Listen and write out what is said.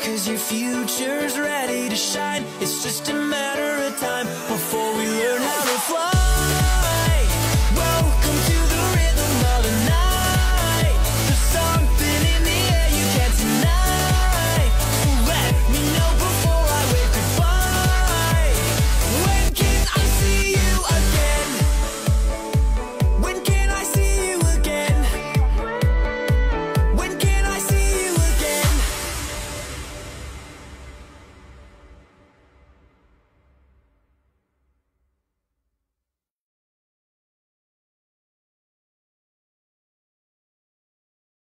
Cause your future's ready to shine. It's just a matter